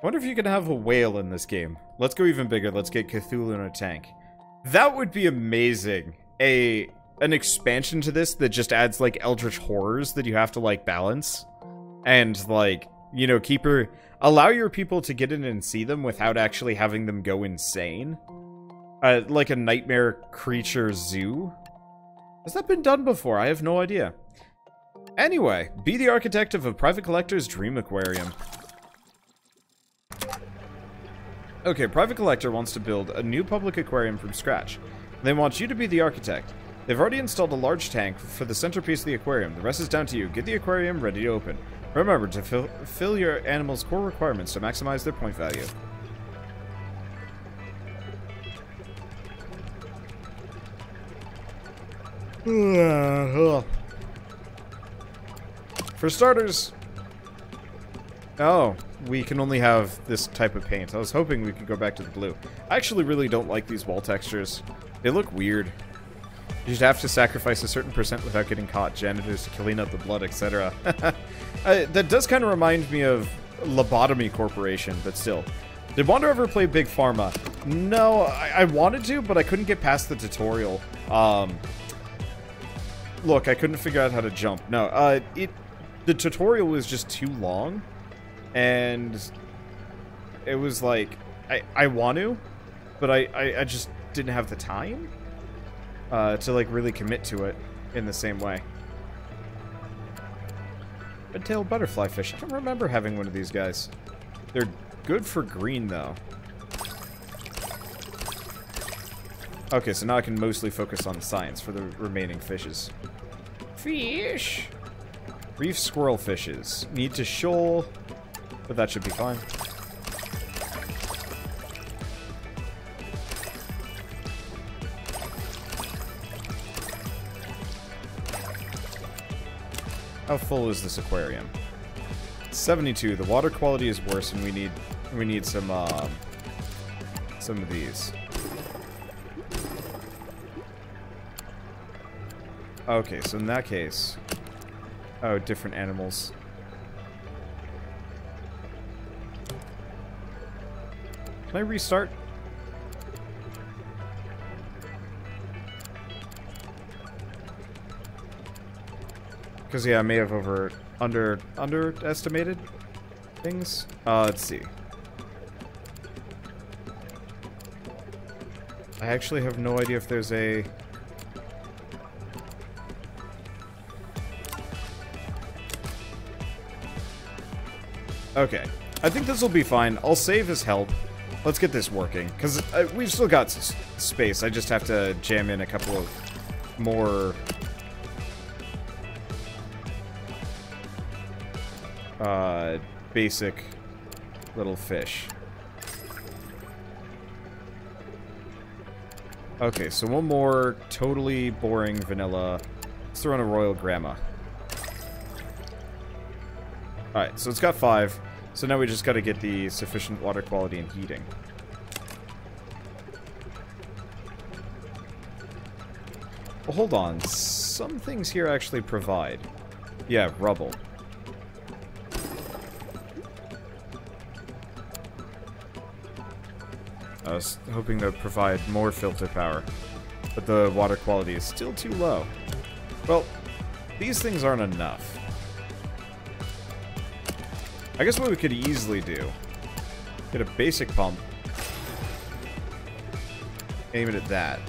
I wonder if you can have a whale in this game. Let's go even bigger. Let's get Cthulhu in a tank. That would be amazing. A an expansion to this that just adds like eldritch horrors that you have to like balance and like you know keep your allow your people to get in and see them without actually having them go insane uh, like a nightmare creature zoo has that been done before i have no idea anyway be the architect of a private collector's dream aquarium okay private collector wants to build a new public aquarium from scratch they want you to be the architect They've already installed a large tank for the centerpiece of the aquarium. The rest is down to you. Get the aquarium ready to open. Remember to fill, fill your animal's core requirements to maximize their point value. For starters... Oh, we can only have this type of paint. I was hoping we could go back to the blue. I actually really don't like these wall textures. They look weird. You'd have to sacrifice a certain percent without getting caught, janitors to clean up the blood, etc. uh, that does kind of remind me of Lobotomy Corporation, but still. Did Wander ever play Big Pharma? No, I, I wanted to, but I couldn't get past the tutorial. Um, look, I couldn't figure out how to jump. No, uh, it the tutorial was just too long, and it was like, I, I want to, but I, I, I just didn't have the time uh, to like really commit to it in the same way. Red-tailed butterfly fish. I don't remember having one of these guys. They're good for green, though. Okay, so now I can mostly focus on science for the remaining fishes. Fish! Reef squirrel fishes. Need to shoal, but that should be fine. How full is this aquarium? 72. The water quality is worse, and we need we need some um, some of these. Okay, so in that case, oh, different animals. Can I restart? Because, yeah, I may have over... under... underestimated things. Uh, let's see. I actually have no idea if there's a... Okay. I think this will be fine. I'll save his help. Let's get this working. Because uh, we've still got space. I just have to jam in a couple of more uh, basic little fish. Okay, so one more totally boring vanilla. Let's throw in a Royal Gramma. Alright, so it's got five. So now we just gotta get the sufficient water quality and heating. Well, hold on. Some things here actually provide. Yeah, rubble. I was hoping to provide more filter power, but the water quality is still too low. Well, these things aren't enough. I guess what we could easily do, get a basic pump, aim it at that.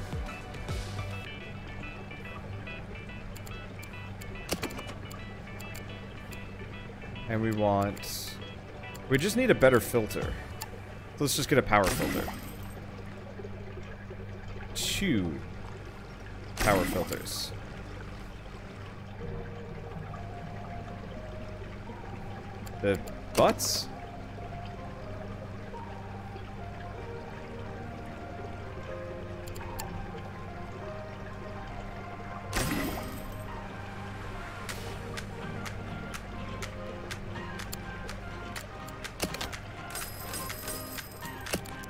And we want... We just need a better filter. Let's just get a power filter two power filters. The butts?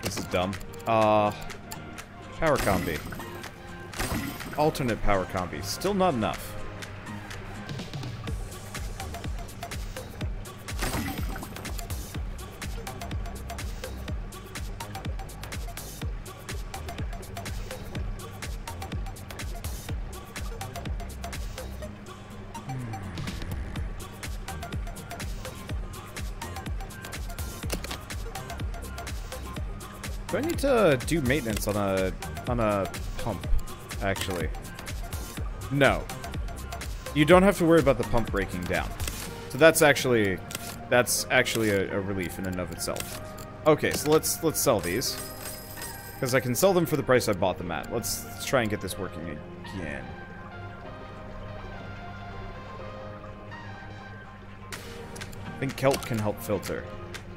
This is dumb. Uh... Power combi. Alternate power combi. Still not enough. Do maintenance on a on a pump? Actually, no. You don't have to worry about the pump breaking down. So that's actually that's actually a, a relief in and of itself. Okay, so let's let's sell these because I can sell them for the price I bought them at. Let's, let's try and get this working again. I think kelp can help filter.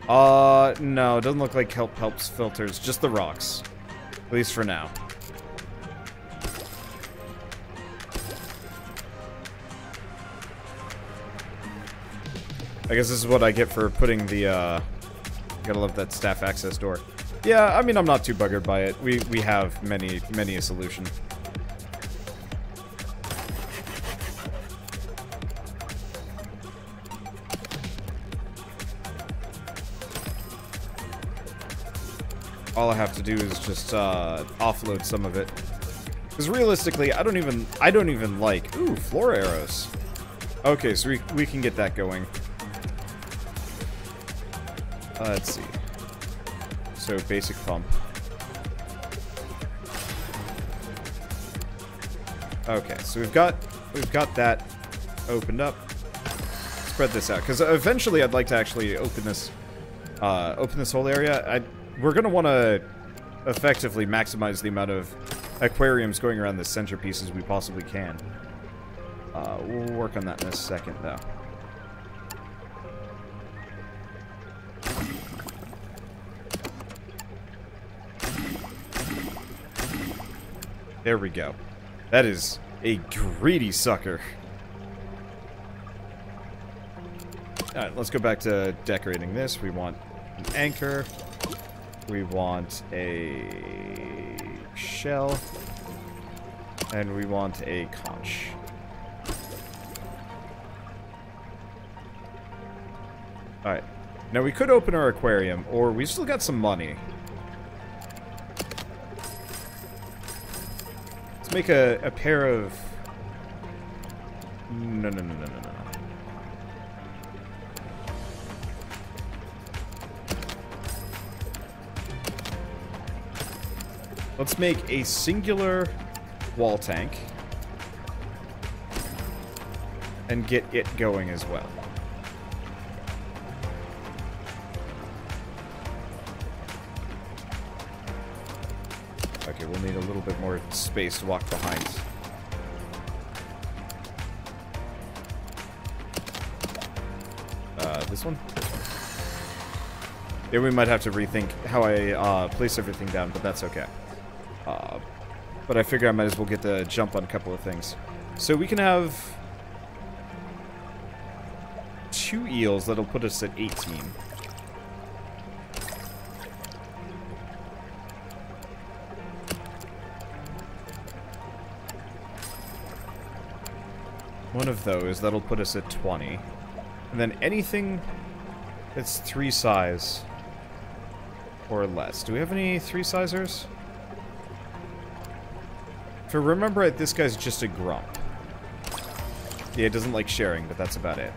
Uh, no, it doesn't look like help helps filters, just the rocks. At least for now. I guess this is what I get for putting the, uh... Gotta love that staff access door. Yeah, I mean, I'm not too buggered by it. We, we have many, many a solution. All I have to do is just uh, offload some of it. Because realistically, I don't even I don't even like ooh floor arrows. Okay, so we we can get that going. Uh, let's see. So basic pump. Okay, so we've got we've got that opened up. Spread this out because eventually I'd like to actually open this uh, open this whole area. I we're going to want to effectively maximize the amount of aquariums going around the centerpiece as we possibly can. Uh, we'll work on that in a second, though. There we go. That is a greedy sucker. Alright, let's go back to decorating this. We want an anchor. We want a shell. And we want a conch. Alright. Now we could open our aquarium, or we still got some money. Let's make a, a pair of... No, no, no, no, no, no. Let's make a singular wall tank. And get it going as well. Okay, we'll need a little bit more space to walk behind. Uh, this one? Yeah, we might have to rethink how I uh, place everything down, but that's okay. Uh, but I figure I might as well get the jump on a couple of things. So we can have two eels that'll put us at 18. One of those, that'll put us at 20. And then anything that's three size or less. Do we have any three sizers? If I remember right, this guy's just a grump. Yeah, it doesn't like sharing, but that's about it.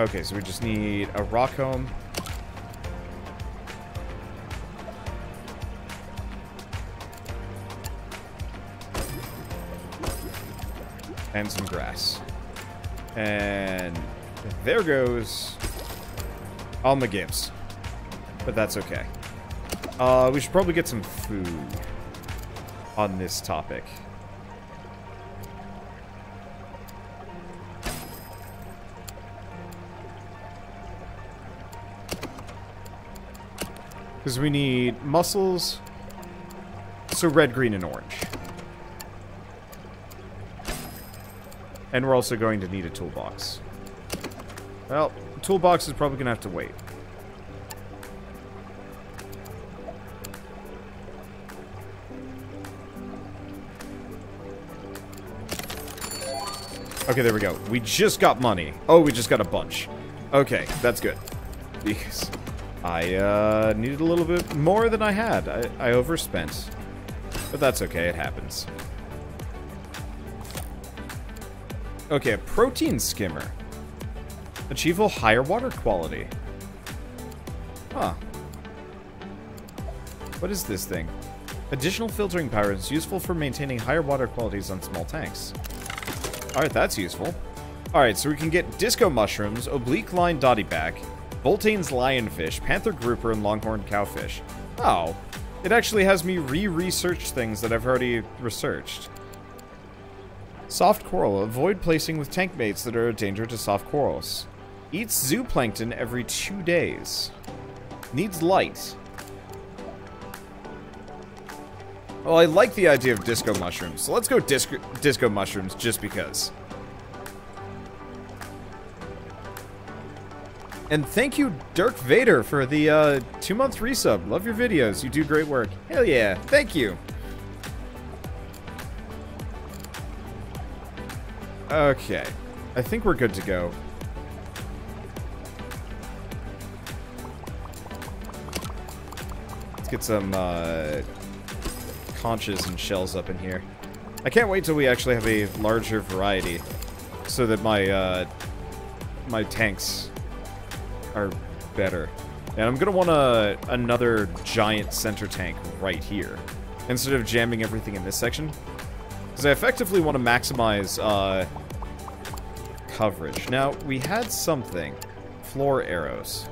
Okay, so we just need a rock home. And some grass. And there goes all my gibbs. But that's okay. Uh, we should probably get some food on this topic. Because we need mussels. So red, green, and orange. And we're also going to need a toolbox. Well, toolbox is probably going to have to wait. Okay, there we go. We just got money. Oh, we just got a bunch. Okay, that's good. Because I uh, needed a little bit more than I had. I, I overspent. But that's okay, it happens. Okay, a protein skimmer. Achievable higher water quality. Huh. What is this thing? Additional filtering power is useful for maintaining higher water qualities on small tanks. Alright, that's useful. Alright, so we can get disco mushrooms, oblique line dottyback, Voltaine's lionfish, panther grouper, and longhorn cowfish. Oh, it actually has me re-research things that I've already researched. Soft coral. Avoid placing with tank mates that are a danger to soft corals. Eats zooplankton every two days. Needs light. Well, I like the idea of disco mushrooms, so let's go disco, disco mushrooms just because. And thank you, Dirk Vader, for the uh, two-month resub. Love your videos. You do great work. Hell yeah. Thank you. Okay. I think we're good to go. Get some uh, conches and shells up in here. I can't wait till we actually have a larger variety so that my uh, my tanks are better. And I'm gonna want a, another giant center tank right here instead of jamming everything in this section. Because I effectively want to maximize uh, coverage. Now, we had something. Floor arrows.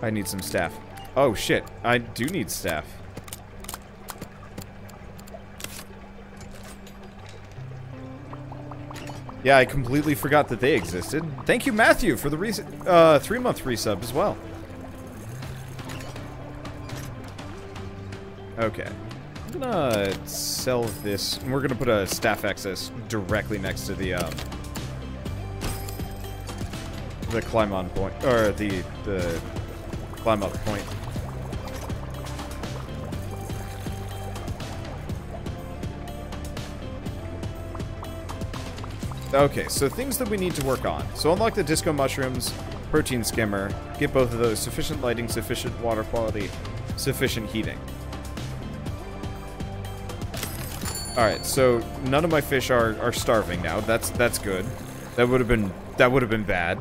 I need some staff. Oh, shit. I do need staff. Yeah, I completely forgot that they existed. Thank you, Matthew, for the uh, three-month resub as well. Okay. I'm gonna sell this, we're gonna put a staff access directly next to the, um, the climb on point, or the, the climb up point. Okay, so things that we need to work on. So unlock the disco mushrooms, protein skimmer, get both of those, sufficient lighting, sufficient water quality, sufficient heating. Alright, so none of my fish are, are starving now. That's that's good. That would have been that would have been bad.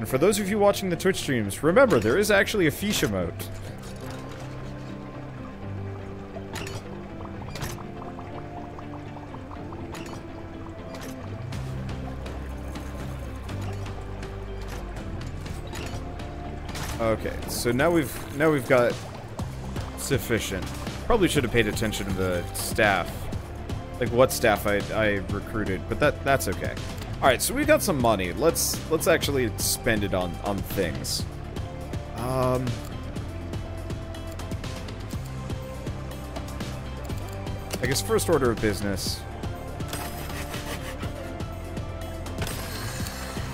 And for those of you watching the Twitch streams, remember there is actually a fish emote. Okay, so now we've now we've got sufficient. Probably should have paid attention to the staff, like what staff I I recruited, but that that's okay. All right, so we got some money. Let's let's actually spend it on on things. Um. I guess first order of business.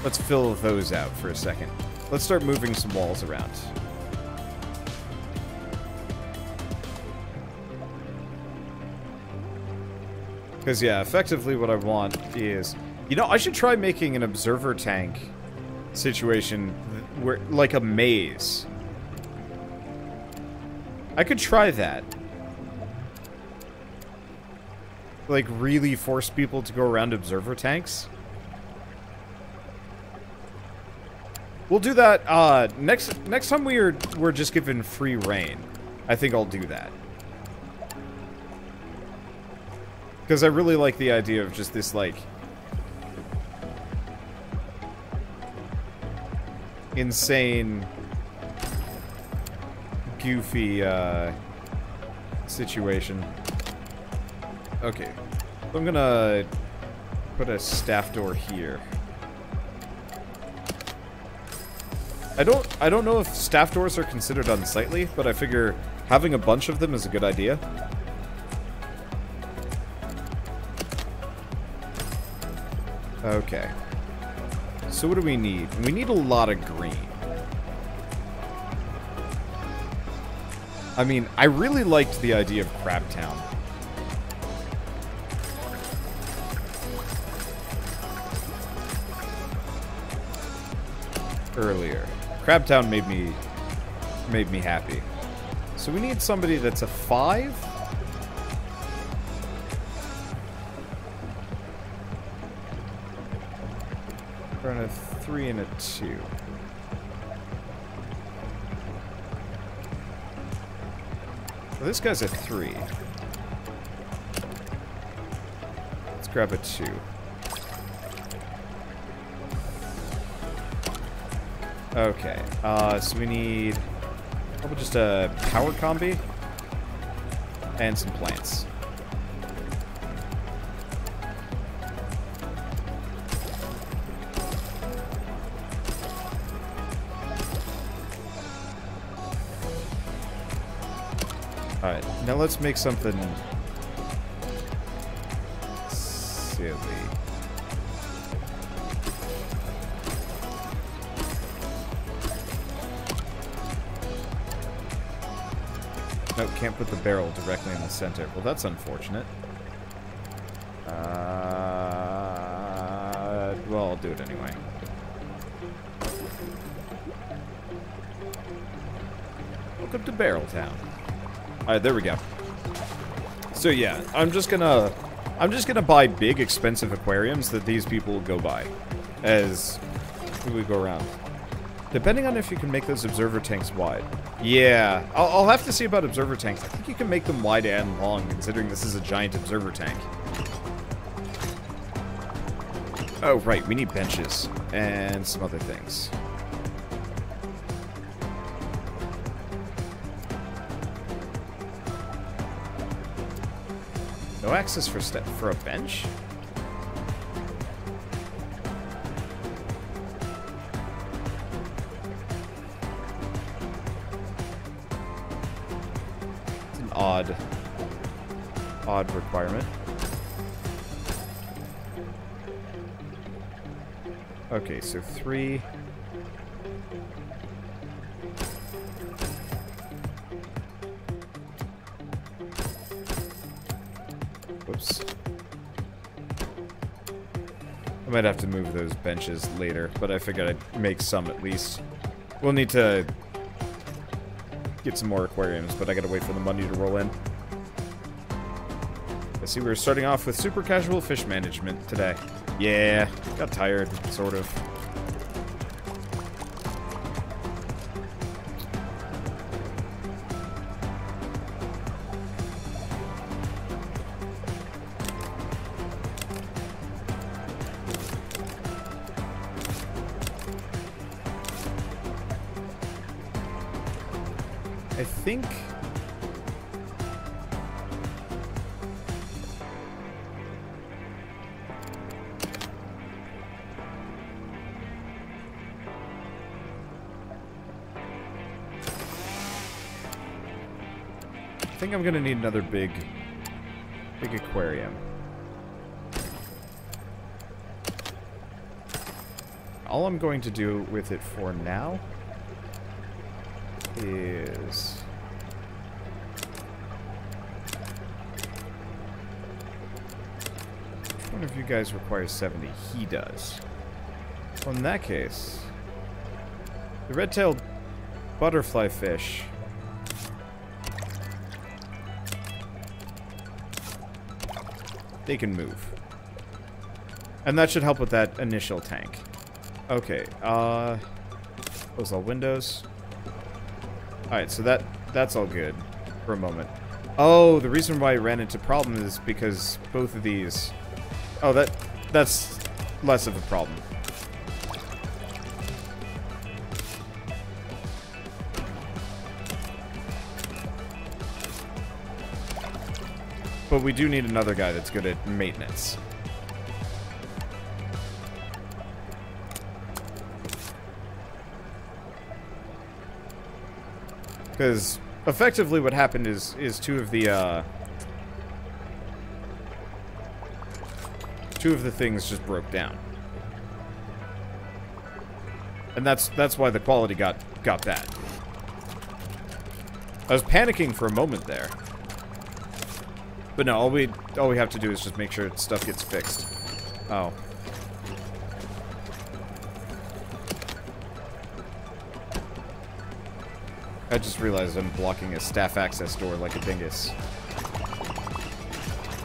Let's fill those out for a second. Let's start moving some walls around. Because, yeah, effectively what I want is... You know, I should try making an observer tank situation where, like a maze. I could try that. Like, really force people to go around observer tanks. We'll do that uh, next next time we are we're just given free reign. I think I'll do that. Because I really like the idea of just this, like... Insane... Goofy, uh... Situation. Okay. I'm gonna... Put a staff door here. I don't I don't know if staff doors are considered unsightly, but I figure having a bunch of them is a good idea. Okay. So what do we need? We need a lot of green. I mean, I really liked the idea of Crabtown. earlier. Crabtown made me made me happy. So we need somebody that's a five. Three and a two. Well, this guy's a three. Let's grab a two. Okay, uh, so we need probably just a power combi and some plants. Now let's make something silly. Nope, can't put the barrel directly in the center. Well, that's unfortunate. Uh, well, I'll do it anyway. Welcome to Barrel Town. Alright, there we go. So yeah, I'm just gonna... I'm just gonna buy big, expensive aquariums that these people go by. As we go around. Depending on if you can make those observer tanks wide. Yeah, I'll, I'll, have to see about observer tanks. I think you can make them wide and long, considering this is a giant observer tank. Oh, right, we need benches. And some other things. No access for step for a bench? It's an odd odd requirement. Okay, so three. Move those benches later, but I figured I'd make some at least. We'll need to get some more aquariums, but I gotta wait for the money to roll in. I see we are starting off with super casual fish management today. Yeah, got tired, sort of. I think... I think I'm gonna need another big, big aquarium. All I'm going to do with it for now is... One of you guys requires 70? He does. Well, in that case, the red-tailed butterfly fish they can move. And that should help with that initial tank. Okay, uh... Close all windows. Alright, so that that's all good for a moment. Oh, the reason why I ran into problem is because both of these... Oh, that that's less of a problem. But we do need another guy that's good at maintenance. Because effectively what happened is is two of the uh, two of the things just broke down. And that's that's why the quality got got that. I was panicking for a moment there. But no, all we all we have to do is just make sure stuff gets fixed. Oh. I just realized I'm blocking a staff access door like a dingus.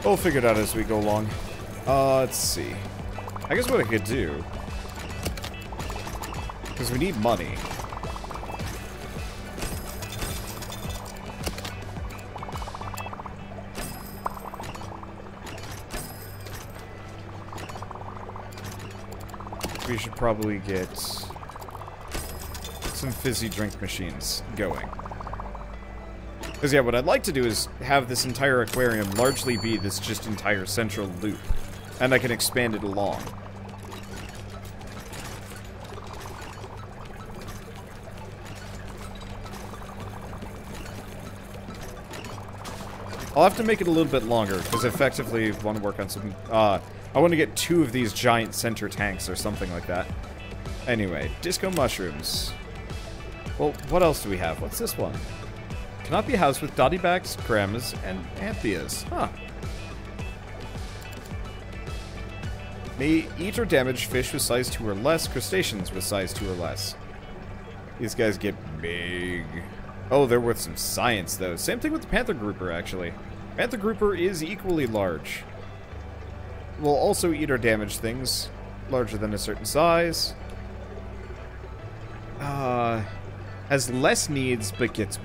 We'll figure it out as we go along. Uh, let's see. I guess what I could do... Because we need money. We should probably get some fizzy drink machines going. Because, yeah, what I'd like to do is have this entire aquarium largely be this just entire central loop. And I can expand it along. I'll have to make it a little bit longer, because effectively I want to work on some... Uh, I want to get two of these giant center tanks or something like that. Anyway, disco mushrooms. Well, what else do we have? What's this one? Cannot be housed with dottybacks, grams, and Anthias. Huh. May eat or damage fish with size 2 or less, crustaceans with size 2 or less. These guys get big. Oh, they're worth some science, though. Same thing with the panther grouper, actually. Panther grouper is equally large. Will also eat or damage things larger than a certain size. Uh, has less needs, but gets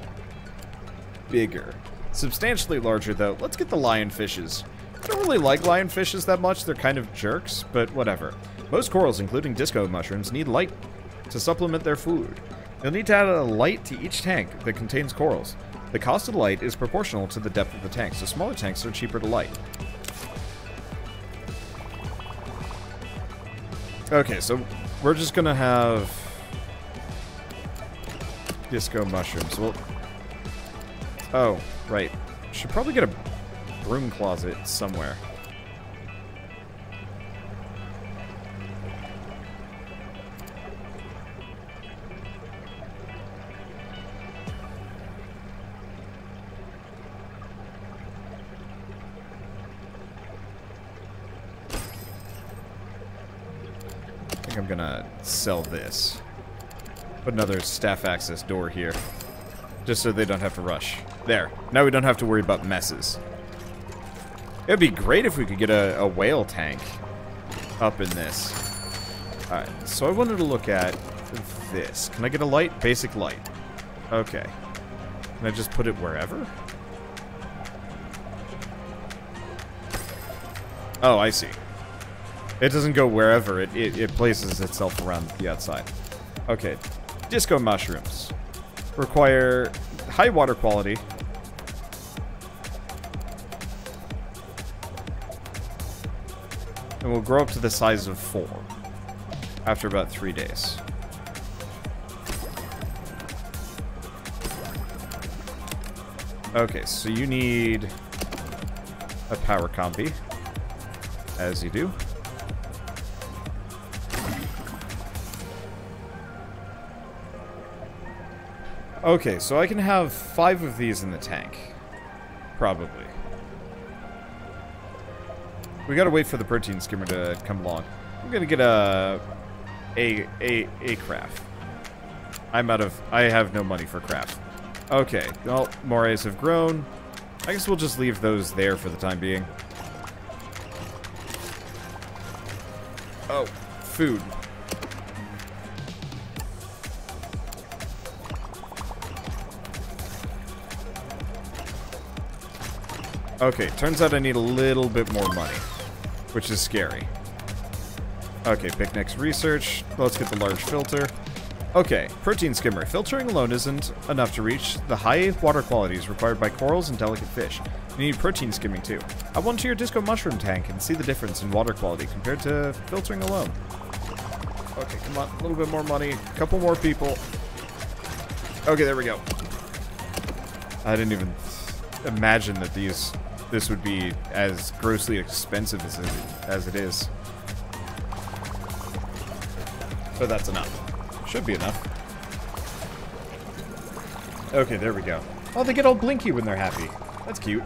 bigger. Substantially larger, though. Let's get the lionfishes. I don't really like lionfishes that much. They're kind of jerks, but whatever. Most corals, including disco mushrooms, need light to supplement their food. You'll need to add a light to each tank that contains corals. The cost of the light is proportional to the depth of the tank, so smaller tanks are cheaper to light. Okay, so we're just gonna have disco mushrooms. Well, oh, right. Should probably get a broom closet somewhere. I think I'm gonna sell this. Put another staff access door here. Just so they don't have to rush. There. Now we don't have to worry about messes. It'd be great if we could get a, a whale tank up in this. Alright, so I wanted to look at this. Can I get a light? Basic light. Okay. Can I just put it wherever? Oh, I see. It doesn't go wherever. It, it, it places itself around the outside. Okay. Disco mushrooms. Require high water quality. And will grow up to the size of four. After about three days. Okay, so you need a power combi. As you do. Okay, so I can have five of these in the tank. Probably. We gotta wait for the protein skimmer to come along. I'm gonna get a... A... A... A craft. I'm out of... I have no money for craft. Okay, well, mores have grown. I guess we'll just leave those there for the time being. Oh, food. Okay, turns out I need a little bit more money, which is scary. Okay, picnics research. Let's get the large filter. Okay, protein skimmer. Filtering alone isn't enough to reach the high water qualities required by corals and delicate fish. You need protein skimming too. I one to your disco mushroom tank and see the difference in water quality compared to filtering alone. Okay, come on. A little bit more money. A couple more people. Okay, there we go. I didn't even imagine that these this would be as grossly expensive as it, as it is. But that's enough. Should be enough. Okay, there we go. Oh, they get all blinky when they're happy. That's cute.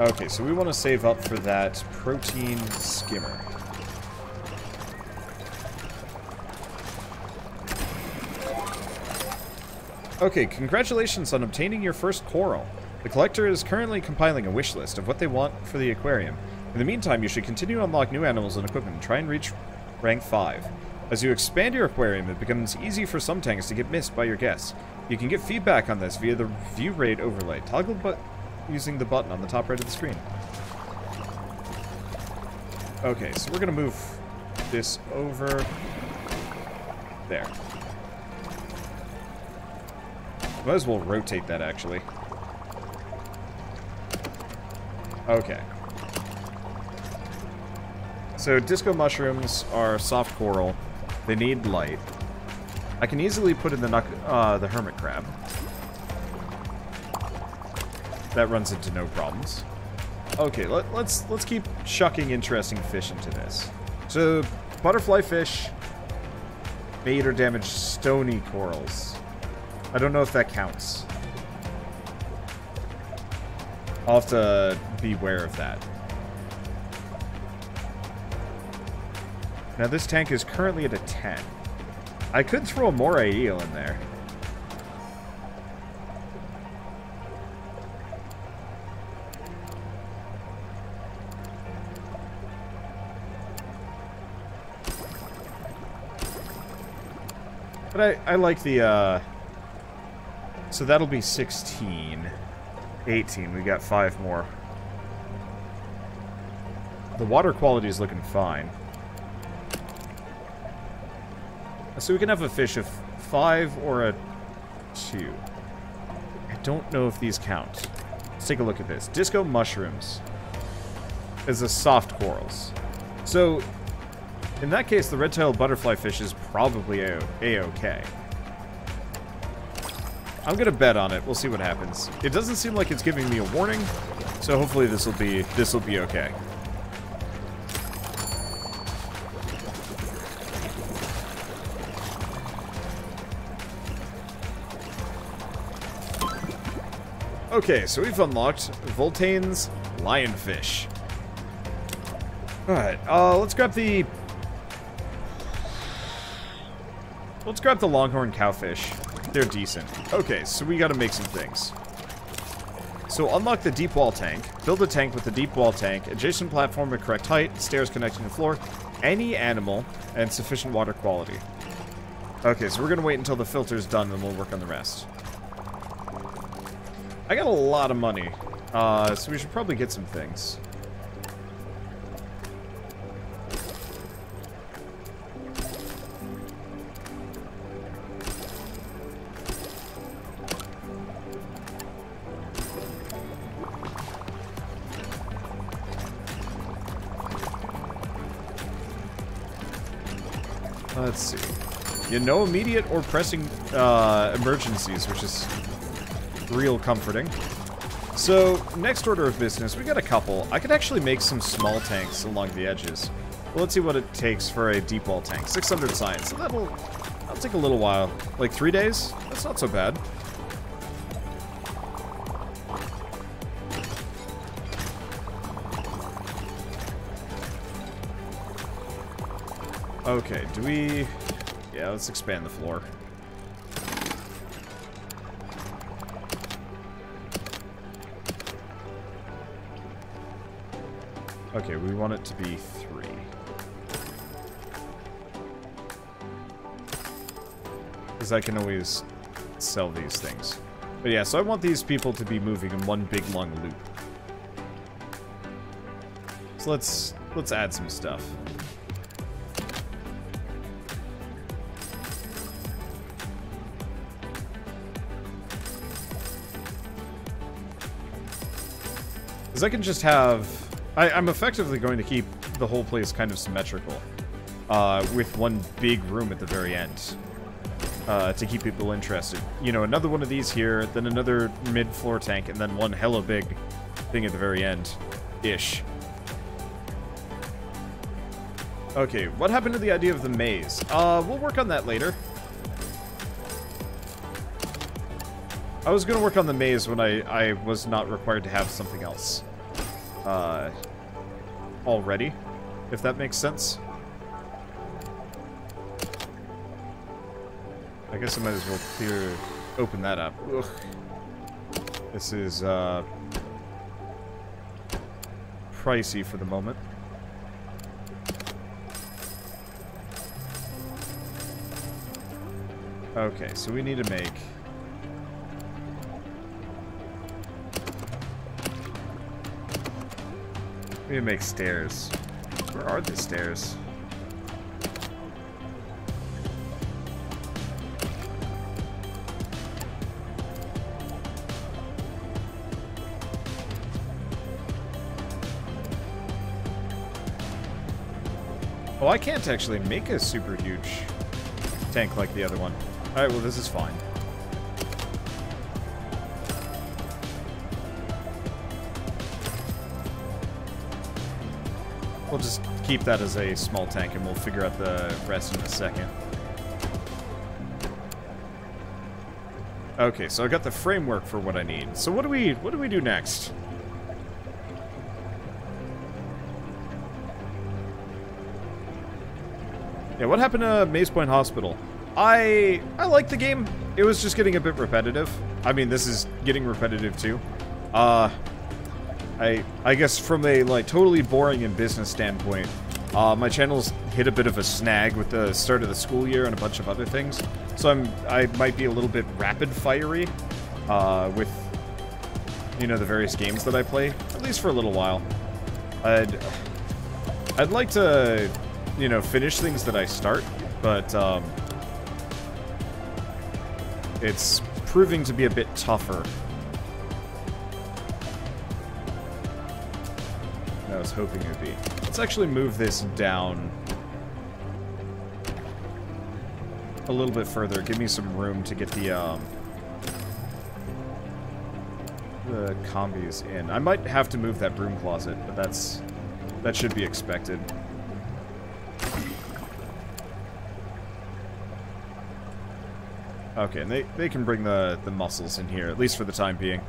Okay, so we want to save up for that protein skimmer. Okay, congratulations on obtaining your first coral. The collector is currently compiling a wish list of what they want for the aquarium. In the meantime, you should continue to unlock new animals and equipment and try and reach rank 5. As you expand your aquarium, it becomes easy for some tanks to get missed by your guests. You can get feedback on this via the view rate overlay. Toggle but using the button on the top right of the screen. Okay, so we're going to move this over there. Might as well rotate that, actually. Okay. So, disco mushrooms are soft coral. They need light. I can easily put in the uh, the hermit crab. That runs into no problems. Okay, let, let's let's keep chucking interesting fish into this. So, butterfly fish made or damaged stony corals. I don't know if that counts. I'll have to beware of that. Now this tank is currently at a 10. I could throw a moray eel in there. But I, I like the, uh... So that'll be 16. 18. We got five more. The water quality is looking fine. So we can have a fish of five or a two. I don't know if these count. Let's take a look at this. Disco mushrooms is a soft corals. So in that case, the red-tailed butterfly fish is probably a-okay. I'm gonna bet on it. We'll see what happens. It doesn't seem like it's giving me a warning, so hopefully this will be this will be okay. Okay, so we've unlocked Voltaine's Lionfish. Alright, uh, let's grab the... Let's grab the Longhorn Cowfish. They're decent. Okay, so we gotta make some things. So unlock the deep wall tank, build a tank with the deep wall tank, adjacent platform at correct height, stairs connecting the floor, any animal, and sufficient water quality. Okay, so we're gonna wait until the filter's done and we'll work on the rest. I got a lot of money, uh, so we should probably get some things. You know, immediate or pressing uh, emergencies, which is real comforting. So, next order of business, we got a couple. I could actually make some small tanks along the edges. Well, let's see what it takes for a deep wall tank. 600 science. So that'll, that'll take a little while. Like three days? That's not so bad. Okay, do we... Yeah, let's expand the floor. Okay, we want it to be three. Because I can always sell these things. But yeah, so I want these people to be moving in one big long loop. So let's let's add some stuff. Because I can just have... I, am effectively going to keep the whole place kind of symmetrical. Uh, with one big room at the very end. Uh, to keep people interested. You know, another one of these here, then another mid-floor tank, and then one hella big thing at the very end. Ish. Okay, what happened to the idea of the maze? Uh, we'll work on that later. I was gonna work on the maze when I, I was not required to have something else uh, already, if that makes sense. I guess I might as well clear... open that up. Ugh. This is, uh... Pricey for the moment. Okay, so we need to make... We need to make stairs. Where are the stairs? Oh, I can't actually make a super huge tank like the other one. Alright, well this is fine. We'll just keep that as a small tank and we'll figure out the rest in a second. Okay, so I got the framework for what I need. So what do we what do we do next? Yeah, what happened to Maze Point Hospital? I I like the game. It was just getting a bit repetitive. I mean, this is getting repetitive too. Uh, I I guess from a like totally boring and business standpoint, uh, my channel's hit a bit of a snag with the start of the school year and a bunch of other things. So I'm I might be a little bit rapid fiery uh, with you know the various games that I play, at least for a little while. I'd I'd like to you know, finish things that I start, but um, it's proving to be a bit tougher. Was hoping it would be. Let's actually move this down a little bit further. Give me some room to get the, um, the combis in. I might have to move that broom closet, but that's, that should be expected. Okay, and they, they can bring the, the mussels in here, at least for the time being.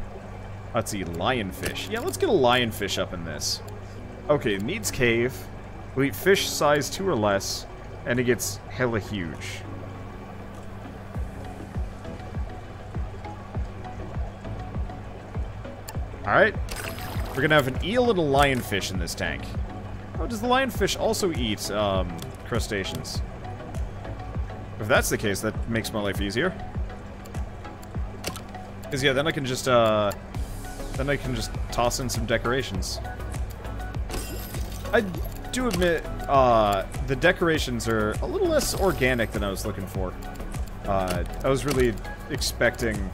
Let's see, lionfish. Yeah, let's get a lionfish up in this. Okay, needs cave. We eat fish size 2 or less, and it gets hella huge. Alright. We're gonna have an eel and a lionfish in this tank. Oh, does the lionfish also eat um, crustaceans? If that's the case, that makes my life easier. Because, yeah, then I can just, uh... Then I can just toss in some decorations. I do admit, uh, the decorations are a little less organic than I was looking for. Uh, I was really expecting...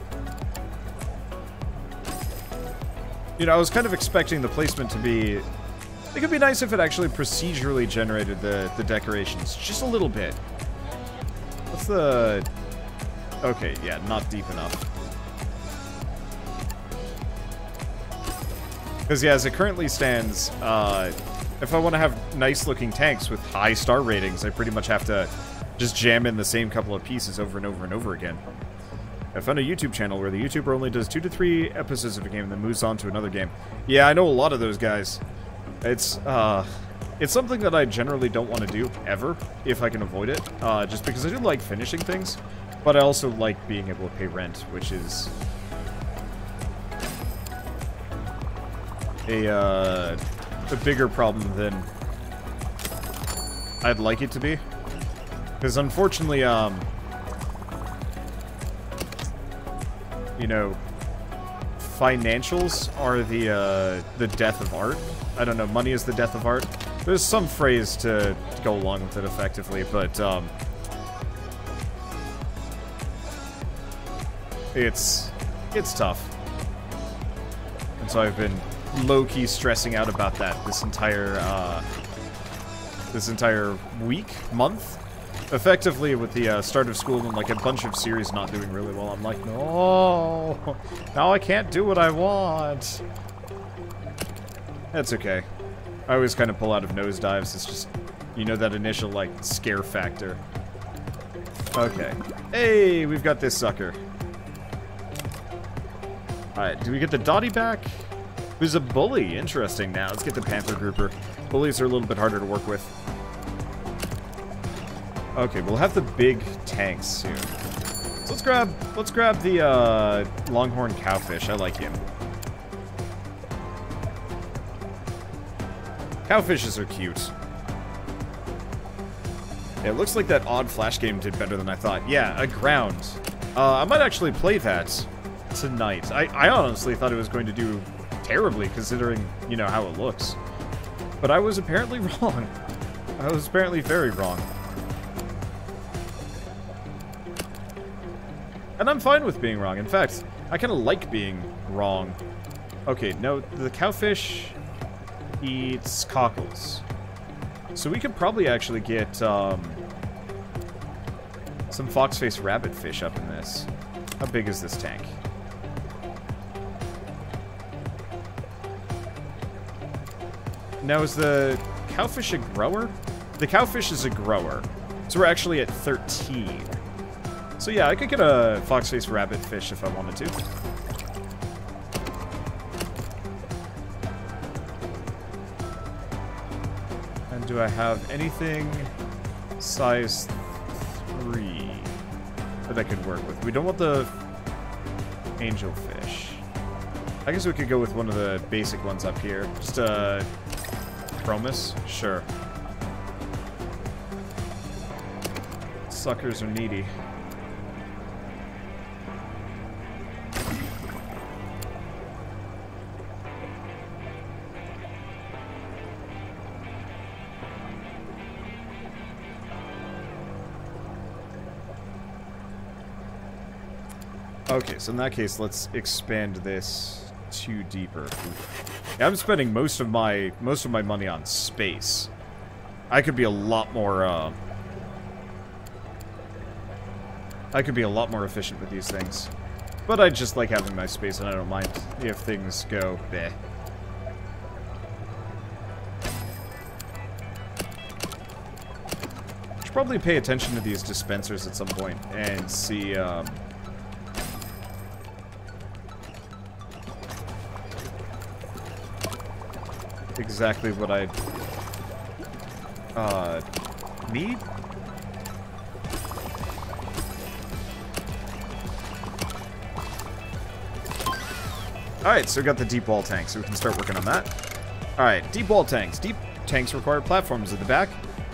You know, I was kind of expecting the placement to be... It could be nice if it actually procedurally generated the, the decorations, just a little bit. What's the... Okay, yeah, not deep enough. Because, yeah, as it currently stands, uh, if I want to have nice-looking tanks with high star ratings, I pretty much have to just jam in the same couple of pieces over and over and over again. I found a YouTube channel where the YouTuber only does two to three episodes of a game and then moves on to another game. Yeah, I know a lot of those guys. It's, uh... It's something that I generally don't want to do, ever, if I can avoid it, uh, just because I do like finishing things, but I also like being able to pay rent, which is a, uh, a bigger problem than I'd like it to be. Because unfortunately, um, you know, financials are the, uh, the death of art. I don't know, money is the death of art. There's some phrase to go along with it effectively, but, um... It's... It's tough. And so I've been low-key stressing out about that this entire, uh... This entire week? Month? Effectively, with the uh, start of school and, like, a bunch of series not doing really well, I'm like, no! Now I can't do what I want! That's okay. I always kind of pull out of nosedives. It's just, you know, that initial, like, scare factor. Okay. Hey, we've got this sucker. Alright, do we get the Dottyback? Who's a bully? Interesting now. Let's get the Panther Grouper. Bullies are a little bit harder to work with. Okay, we'll have the big tanks soon. So let's grab let's grab the uh, longhorn cowfish. I like him. Cowfishes are cute. It looks like that odd flash game did better than I thought. Yeah, Aground. Uh, I might actually play that tonight. I, I honestly thought it was going to do terribly, considering, you know, how it looks. But I was apparently wrong. I was apparently very wrong. And I'm fine with being wrong. In fact, I kind of like being wrong. Okay, no, the cowfish eats cockles. So we could probably actually get um, some foxface rabbitfish up in this. How big is this tank? Now, is the cowfish a grower? The cowfish is a grower. So we're actually at 13. So yeah, I could get a foxface rabbitfish if I wanted to. And do I have anything size 3 that I could work with? We don't want the angelfish. I guess we could go with one of the basic ones up here. Just a uh, chromis? Sure. Suckers are needy. Okay, so in that case, let's expand this to deeper. Yeah, I'm spending most of my most of my money on space. I could be a lot more uh, I could be a lot more efficient with these things. But I just like having my space and I don't mind if things go bleh. Should probably pay attention to these dispensers at some point and see um, exactly what I uh, need. Alright, so we got the deep wall tank, so we can start working on that. Alright, deep wall tanks. Deep tanks require platforms at the back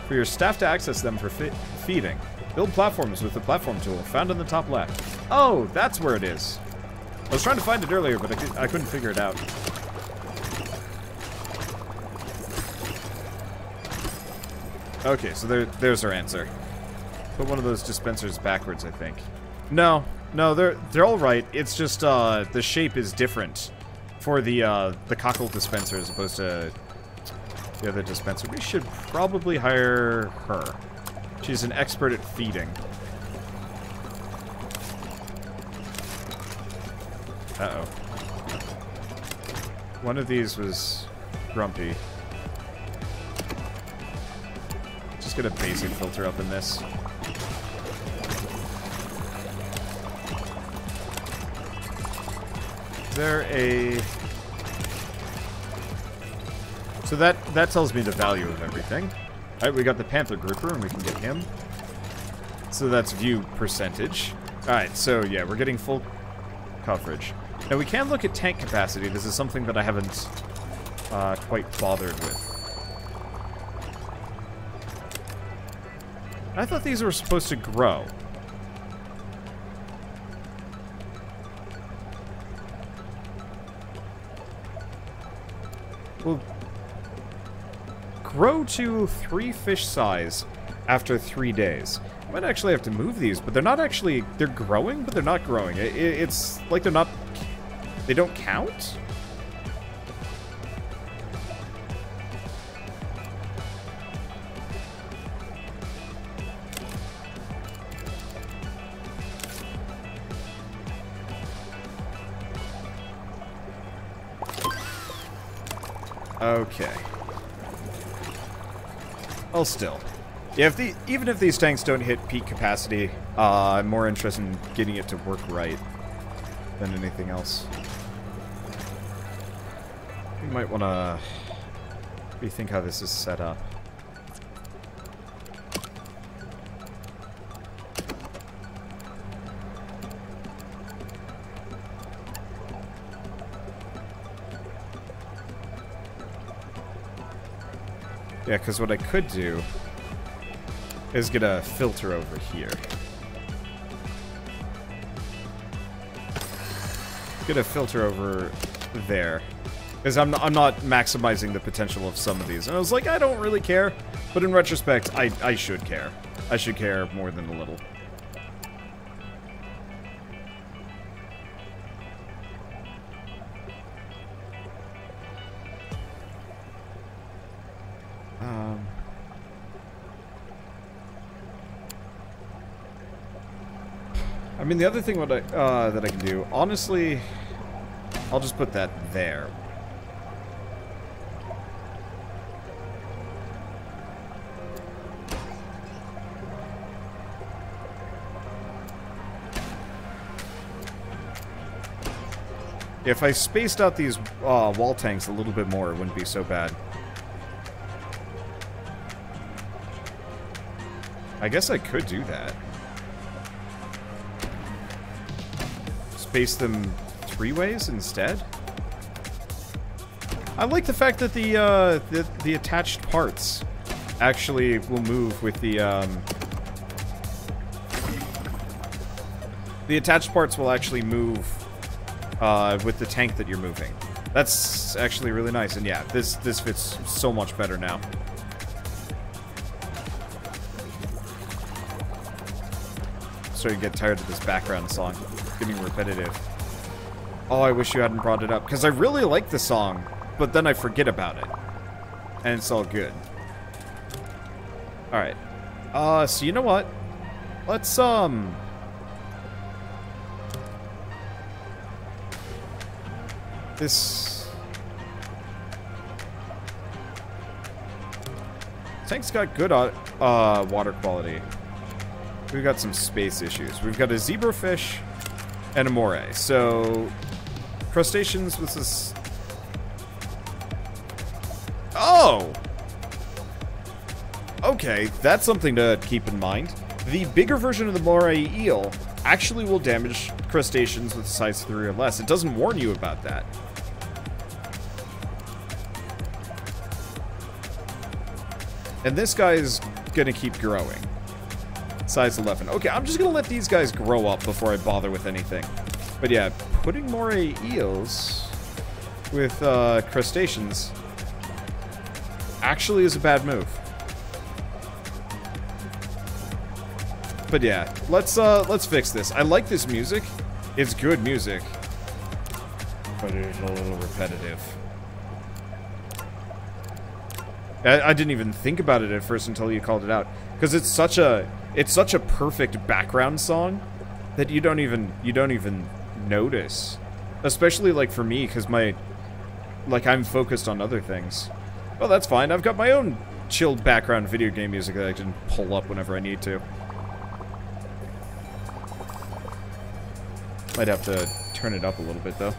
for your staff to access them for feeding. Build platforms with the platform tool found in the top left. Oh, that's where it is. I was trying to find it earlier, but I, I couldn't figure it out. Okay, so there, there's our answer. Put one of those dispensers backwards, I think. No, no, they're they're all right. It's just uh, the shape is different for the uh, the cockle dispenser as opposed to the other dispenser. We should probably hire her. She's an expert at feeding. Uh-oh. One of these was grumpy. Just get a basic filter up in this. Is there a... So that, that tells me the value of everything. Alright, we got the Panther Grouper, and we can get him. So that's view percentage. Alright, so yeah, we're getting full coverage. Now we can look at tank capacity. This is something that I haven't uh, quite bothered with. I thought these were supposed to grow. Well, grow to three fish size after three days. I might actually have to move these, but they're not actually... They're growing, but they're not growing. It, it's like they're not... They don't count? Okay. Well, still. Yeah, if the even if these tanks don't hit peak capacity, uh, I'm more interested in getting it to work right than anything else. We might want to rethink how this is set up. Yeah, because what I could do is get a filter over here. Get a filter over there. Because I'm, I'm not maximizing the potential of some of these. And I was like, I don't really care. But in retrospect, I, I should care. I should care more than a little. Mean, the other thing what I, uh, that I can do, honestly, I'll just put that there. If I spaced out these uh, wall tanks a little bit more, it wouldn't be so bad. I guess I could do that. Space them three ways instead? I like the fact that the, uh, the, the attached parts actually will move with the, um... The attached parts will actually move uh, with the tank that you're moving. That's actually really nice, and yeah, this this fits so much better now. Starting to get tired of this background song. Getting repetitive. Oh, I wish you hadn't brought it up, because I really like the song, but then I forget about it. And it's all good. Alright. Uh, so you know what? Let's, um... This... Tank's got good uh, uh, water quality. We've got some space issues. We've got a zebrafish and a moray. So, crustaceans this... Oh! Okay, that's something to keep in mind. The bigger version of the moray eel actually will damage crustaceans with size 3 or less. It doesn't warn you about that. And this guy is going to keep growing. Size 11. Okay, I'm just going to let these guys grow up before I bother with anything. But yeah, putting more eels with uh, crustaceans actually is a bad move. But yeah, let's uh let's fix this. I like this music. It's good music. But it's a little repetitive. I, I didn't even think about it at first until you called it out. Because it's such a it's such a perfect background song that you don't even you don't even notice. Especially like for me, because my like I'm focused on other things. Well, that's fine. I've got my own chilled background video game music that I can pull up whenever I need to. Might have to turn it up a little bit, though.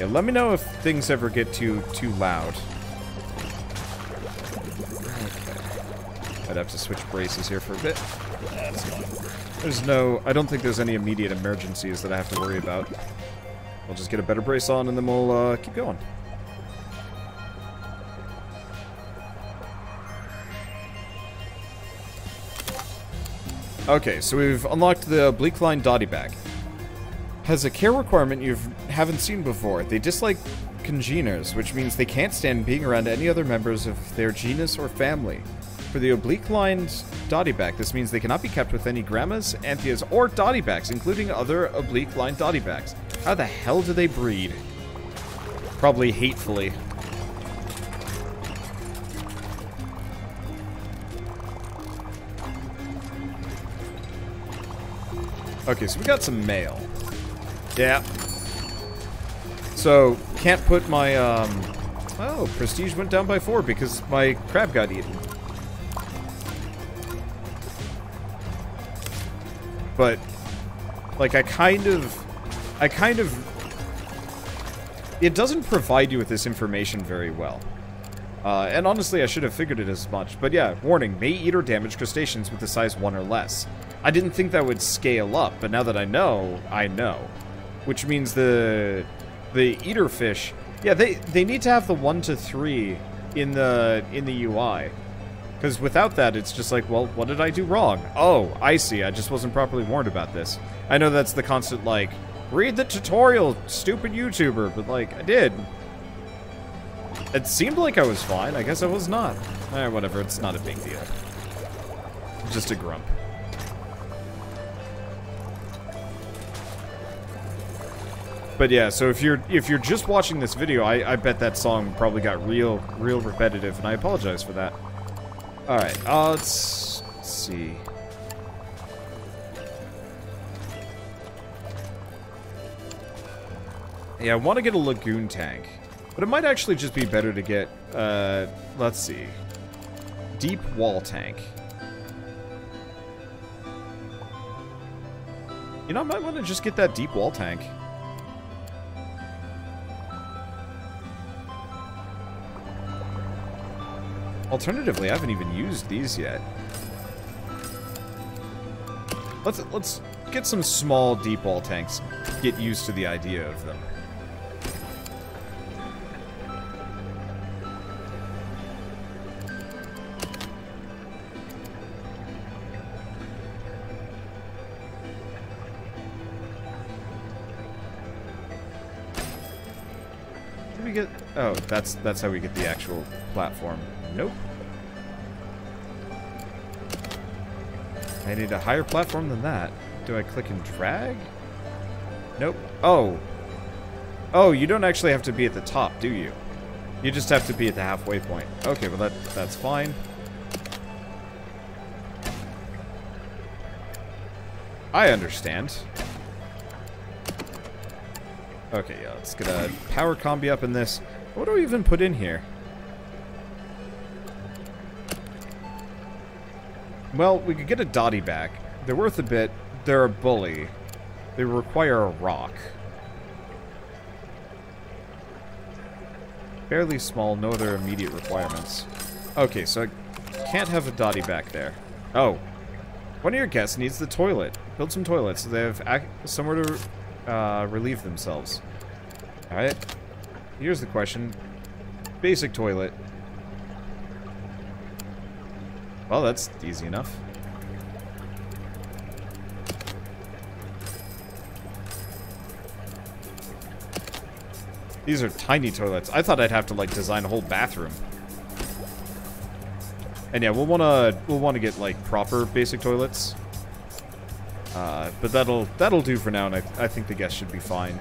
Yeah, let me know if things ever get too too loud. I'd have to switch braces here for a bit. There's no... I don't think there's any immediate emergencies that I have to worry about. I'll just get a better brace on and then we'll uh, keep going. Okay, so we've unlocked the oblique line dottyback. Has a care requirement you haven't seen before. They dislike congeners, which means they can't stand being around any other members of their genus or family. For the oblique-lined dottyback, this means they cannot be kept with any grammas, Anthias, or dottybacks, including other oblique-lined dottybacks. How the hell do they breed? Probably hatefully. Okay, so we got some mail. Yeah. So, can't put my, um... Oh, prestige went down by four because my crab got eaten. But, like, I kind of... I kind of... It doesn't provide you with this information very well. Uh, and honestly, I should have figured it as much. But yeah, warning, may eat or damage crustaceans with a size 1 or less. I didn't think that would scale up, but now that I know, I know. which means the the eater fish. Yeah, they they need to have the one to three in the in the UI. Because without that, it's just like, well, what did I do wrong? Oh, I see. I just wasn't properly warned about this. I know that's the constant, like, read the tutorial, stupid YouTuber, but, like, I did. It seemed like I was fine. I guess I was not. Eh, whatever. It's not a big deal. Just a grump. But yeah, so if you're if you're just watching this video, I, I bet that song probably got real real repetitive, and I apologize for that. Alright, uh, let's, let's see. Yeah, I want to get a Lagoon tank. But it might actually just be better to get, uh, let's see. Deep Wall Tank. You know, I might want to just get that Deep Wall Tank. Alternatively, I haven't even used these yet. Let's let's get some small deep wall tanks. Get used to the idea of them. Oh, that's, that's how we get the actual platform. Nope. I need a higher platform than that. Do I click and drag? Nope. Oh. Oh, you don't actually have to be at the top, do you? You just have to be at the halfway point. Okay, well that that's fine. I understand. Okay, yeah, let's get a power combi up in this. What do we even put in here? Well, we could get a Dottyback. They're worth a bit. They're a bully. They require a rock. Fairly small, no other immediate requirements. Okay, so I can't have a Dottyback there. Oh. One of your guests needs the toilet. Build some toilets so they have somewhere to uh, relieve themselves. Alright. Here's the question. Basic toilet. Well, that's easy enough. These are tiny toilets. I thought I'd have to like design a whole bathroom. And yeah, we'll wanna we'll wanna get like proper basic toilets. Uh, but that'll that'll do for now, and I, I think the guests should be fine.